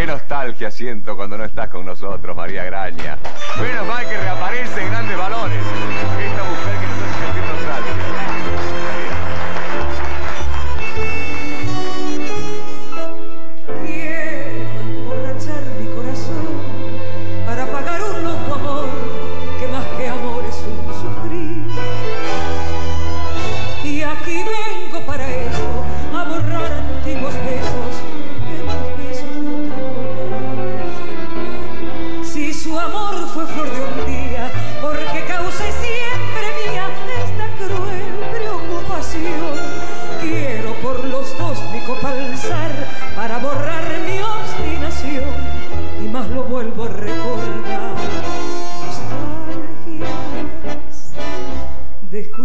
Qué nostalgia siento cuando no estás con nosotros, María Graña. Menos mal que reaparecen grandes valores.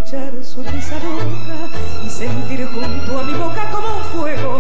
escuchar su risa loca y sentir junto a mi boca como un fuego.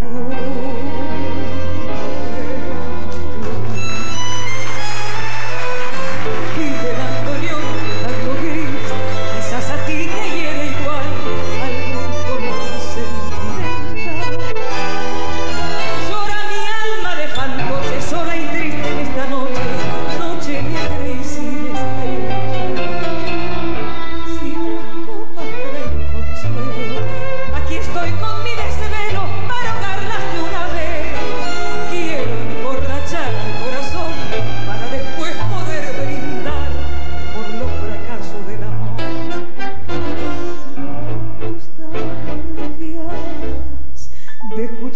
you.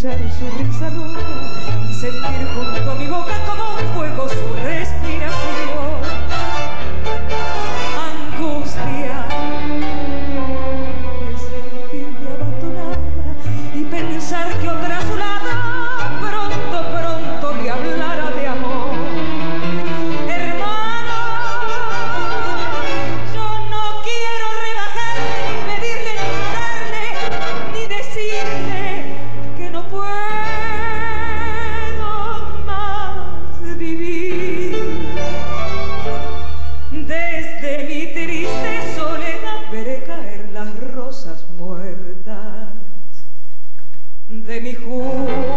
escuchar su risa loca y sentir junto a mi boca como un fuego su respiración. Ooh.